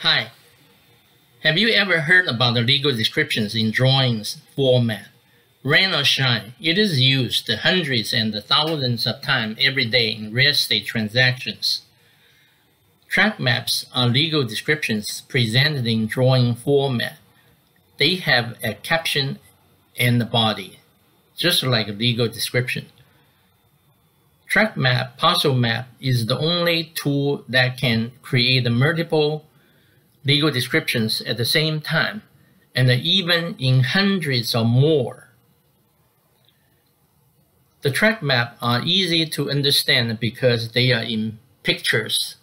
Hi. Have you ever heard about the legal descriptions in drawings format? Rain or shine, it is used hundreds and thousands of times every day in real estate transactions. Tract maps are legal descriptions presented in drawing format. They have a caption and a body, just like a legal description. Tract map, parcel map is the only tool that can create multiple legal descriptions at the same time, and even in hundreds or more. The tract map are easy to understand because they are in pictures.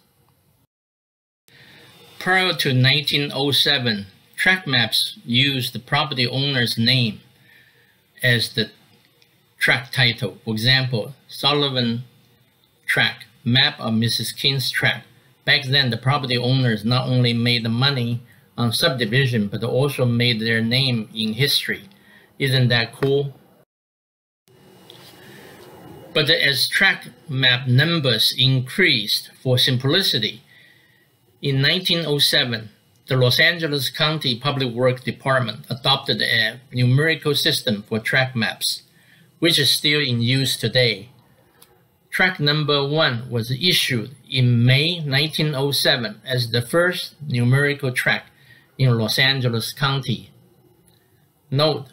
Prior to 1907, tract maps used the property owner's name as the tract title. For example, Sullivan Tract, map of Mrs. King's tract, Back then, the property owners not only made money on subdivision, but also made their name in history. Isn't that cool? But as tract map numbers increased for simplicity, in 1907, the Los Angeles County Public Works Department adopted a numerical system for tract maps, which is still in use today. Tract number one was issued in May 1907 as the first numerical tract in Los Angeles County. Note,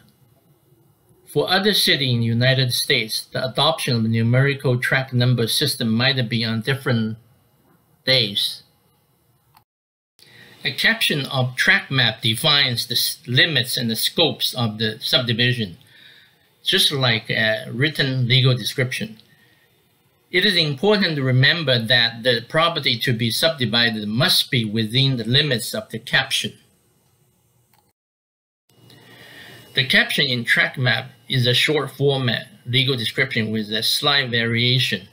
for other cities in the United States, the adoption of the numerical tract number system might be on different days. A caption of tract map defines the limits and the scopes of the subdivision, just like a written legal description. It is important to remember that the property to be subdivided must be within the limits of the caption. The caption in tract map is a short format legal description with a slight variation.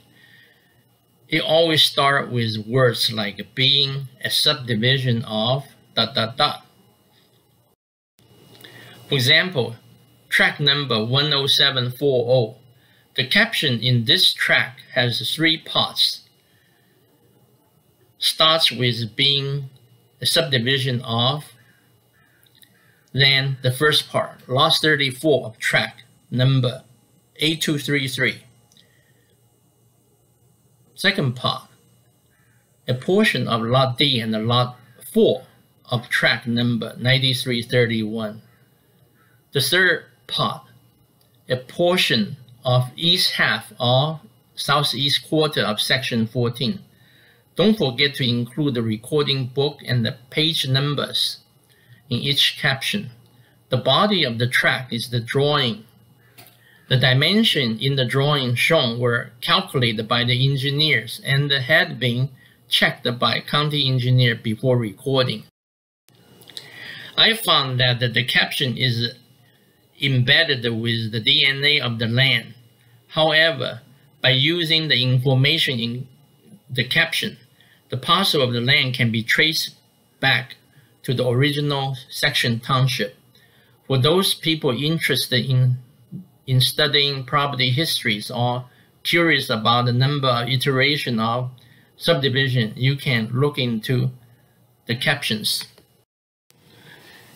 It always starts with words like being a subdivision of dot dot dot. For example, tract number 10740 the caption in this tract has three parts. Starts with being a subdivision of, then the first part, lot 34 of tract number 8233. Second part, a portion of lot D and lot 4 of tract number 9331. The third part, a portion of east half or southeast quarter of section 14. Don't forget to include the recording book and the page numbers in each caption. The body of the tract is the drawing. The dimension in the drawing shown were calculated by the engineers and had been checked by county engineer before recording. I found that the caption is embedded with the DNA of the land. However, by using the information in the caption, the parcel of the land can be traced back to the original section township. For those people interested in, in studying property histories or curious about the number of iteration of subdivision, you can look into the captions.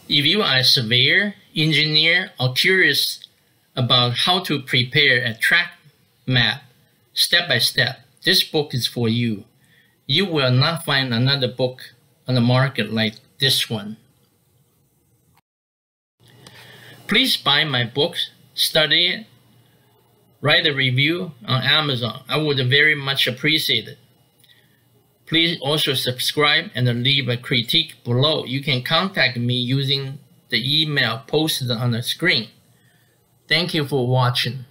If you are a surveyor, engineer, or curious about how to prepare a tract map step by step, this book is for you. You will not find another book on the market like this one. Please buy my books, study it, write a review on Amazon. I would very much appreciate it. Please also subscribe and leave a critique below. You can contact me using the email posted on the screen. Thank you for watching.